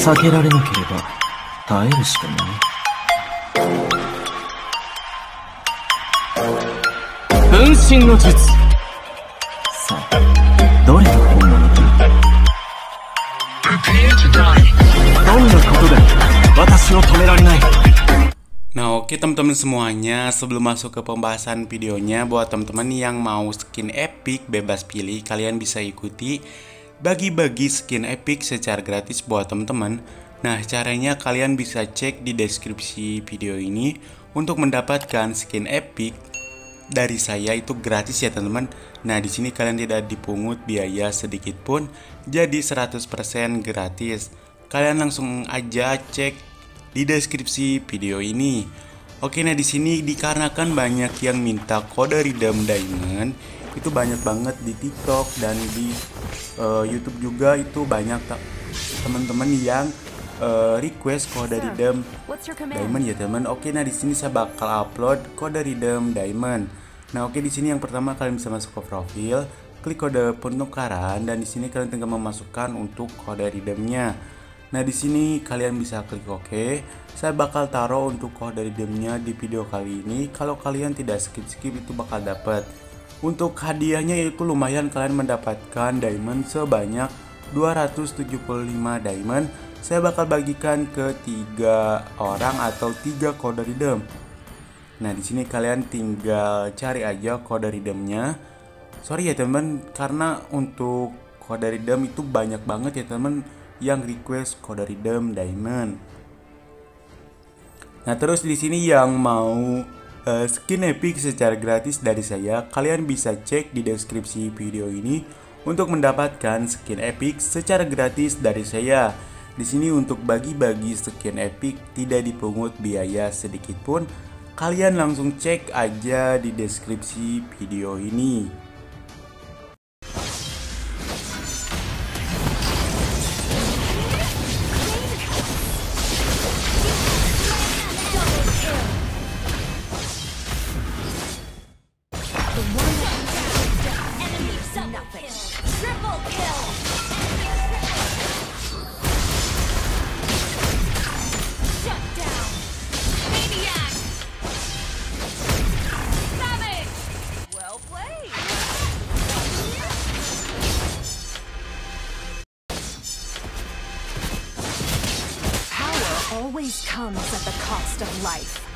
避けられなければ耐えるしかない分身の術さあどれが本物だどんなことで私を止められない Nah oke teman-teman semuanya sebelum masuk ke pembahasan videonya buat teman-teman yang mau skin epic bebas pilih kalian bisa ikuti bagi-bagi skin epic secara gratis buat teman-teman. Nah caranya kalian bisa cek di deskripsi video ini untuk mendapatkan skin epic dari saya itu gratis ya teman-teman. Nah di sini kalian tidak dipungut biaya sedikit pun jadi 100% gratis. Kalian langsung aja cek di deskripsi video ini. Oke, nah di sini dikarenakan banyak yang minta kode redeem diamond, itu banyak banget di TikTok dan di uh, YouTube juga itu banyak teman-teman yang uh, request kode redeem diamond ya teman. Oke, nah di sini saya bakal upload kode redeem diamond. Nah, oke di sini yang pertama kalian bisa masuk ke profil, klik kode penukaran dan di sini kalian tinggal memasukkan untuk kode redeemnya. Nah, di sini kalian bisa klik OK. Saya bakal taruh untuk kode redeemnya di video kali ini. Kalau kalian tidak skip-skip itu bakal dapat. Untuk hadiahnya itu lumayan kalian mendapatkan diamond sebanyak 275 diamond. Saya bakal bagikan ke tiga orang atau tiga kode redeem. Nah, di sini kalian tinggal cari aja kode redeemnya. Sorry ya teman, karena untuk kode redeem itu banyak banget ya teman yang request kode redeem diamond. Nah, terus di sini yang mau uh, skin epic secara gratis dari saya, kalian bisa cek di deskripsi video ini untuk mendapatkan skin epic secara gratis dari saya. Di sini untuk bagi-bagi skin epic tidak dipungut biaya sedikit pun. Kalian langsung cek aja di deskripsi video ini. The one enemy nothing. Kill. Triple kill. Shut down. Savage. Well played. Power always comes at the cost of life.